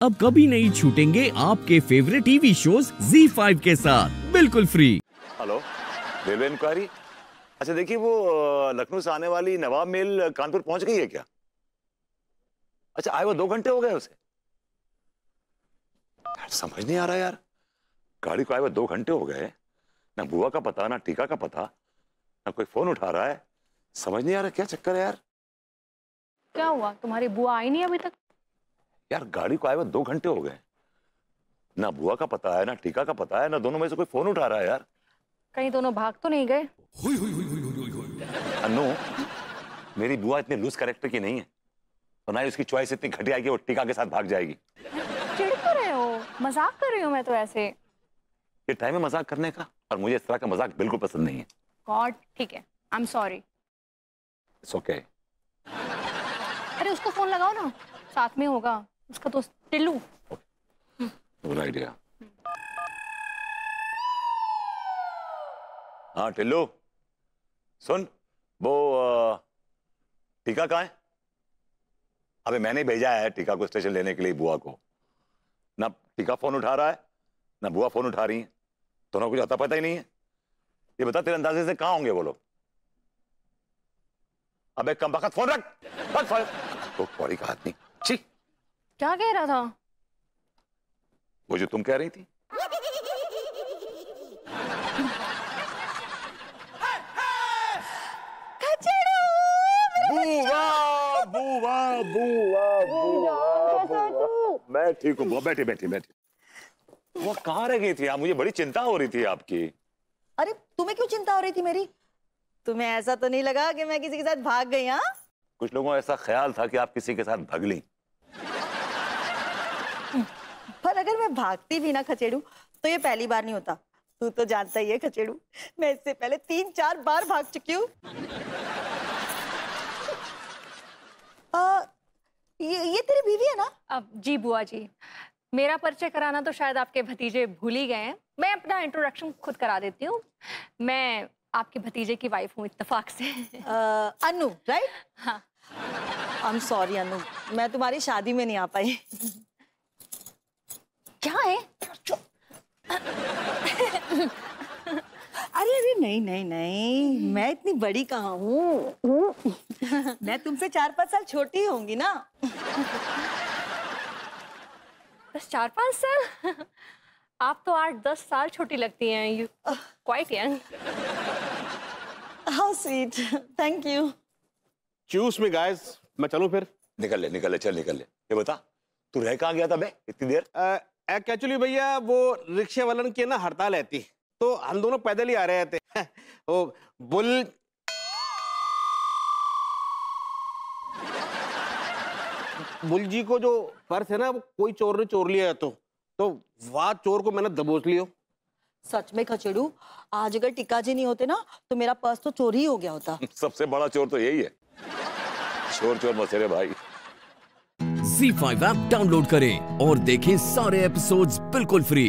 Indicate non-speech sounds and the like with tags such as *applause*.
अब कभी नहीं छूटेंगे आपके फेवरेट टीवी शोज़ Z5 के साथ। बिल्कुल फ्री हेलो रेलवे इंक्वायरी अच्छा देखिए वो लखनऊ से आने वाली नवाब मेल कानपुर पहुँच गई है क्या? अच्छा आए वो दो घंटे हो गए उसे। समझ नहीं आ रहा यार। गाड़ी को आए हुए दो घंटे हो गए। ना बुआ का पता ना टीका का पता ना कोई फ़ोन उठा रहा है। समझ नहीं आ रहा क्या चक्कर है यार। क्या हुआ? तुम्हारी बुआ आई नहीं अभी तक? यार गाड़ी को आए हुए दो घंटे हो गए। ना बुआ का पता है ना टीका का पता है ना दोनों में से कोई फ़ोन उठा रहा है यार। कहीं दोनों भाग तो नहीं गए? अनु मेरी बुआ इतने लूज कैरेक्टर की नहीं है। और ना ही उसकी चॉइस इतनी घटिया है कि वो टीका के साथ भाग जाएगी। चिढ़ क्यों रहे हो? मज़ाक कर रही हूँ मैं तो ऐसे। ये टाइम है मज़ाक करने का और मुझे इस तरह का मज़ाक बिल्कुल पसंद नहीं है। गॉड ठीक है। I am sorry it's okay अरे उसको फ़ोन लगाओ ना। साथ में होगा। उसका दोस्त टिल्लू। गुड आइडिया हाँ टिल्लू। सुन वो टीका कहाँ है? अबे मैंने भेजा है टीका को स्टेशन लेने के लिए बुआ को। ना टीका फ़ोन उठा रहा है ना बुआ फ़ोन उठा रही है। दोनों को आता पता ही नहीं है। ये बता तेरे अंदाजे से कहाँ होंगे वो लोग? अबे कम वक्त फ़ोन रख। रख फ़ोन। तो कौड़ी का आदमी। छी। क्या कह रहा था? वो जो तुम कह रही थी। बुआ बुआ बुआ बुआ बुआ मैं ठीक हूँ बैठी बैठी बैठी। वो कहाँ रह गई थी आप? मुझे बड़ी चिंता हो रही थी आपकी। अरे तुम्हें क्यों चिंता हो रही थी मेरी? तुम्हें ऐसा तो नहीं लगा कि मैं किसी के साथ भाग गई हाँ? कुछ लोगों को ऐसा ख्याल था कि आप किसी के साथ भग ली। अगर मैं भागती भी ना खचेड़ू तो ये पहली बार नहीं होता। तू तो जानता ही है खचेड़ू। मैं इससे पहले तीन चार बार भाग चुकी हूँ। *laughs* ये ये तेरी बीवी है ना? अब जी बुआ जी मेरा परिचय कराना तो शायद आपके भतीजे भूल ही गए हैं। मैं अपना इंट्रोडक्शन खुद करा देती हूँ। मैं आपके भतीजे की वाइफ हूँ इत्तेफाक से। आ, अनु राइट हाँ। I am sorry Anu. मैं तुम्हारी शादी में नहीं आ पाई क्या है अरे अरे नहीं नहीं नहीं। मैं इतनी बड़ी कहाँ हूँ? *laughs* मैं तुमसे चार पाँच साल छोटी होंगी ना। बस चार पाँच साल? आप तो आठ दस साल छोटी लगती हैं। You quite young how sweet thank you choose me guys मैं चलूँ फिर? निकल ले निकल ले चल निकल ले। ये बता तू रह कहाँ गया था बे इतनी देर? एक्चुअली भैया वो रिक्शे वालन की ना हड़ताल रहती। तो हम दोनों पैदल ही आ रहे थे। *laughs* वो बुल बुल जी को जो पर्स है ना वो कोई चोर ने चोर लिया है तो। तो वहाँ चोर को मैंने दबोच लियो। सच में खचेड़ू आज अगर टिका जी नहीं होते ना तो मेरा पर्स तो चोर ही हो गया होता। *laughs* सबसे बड़ा चोर तो यही है। चोर चोर मसेरे भाई। Z5 ऐप डाउनलोड करें और देखें सारे एपिसोड्स बिल्कुल फ्री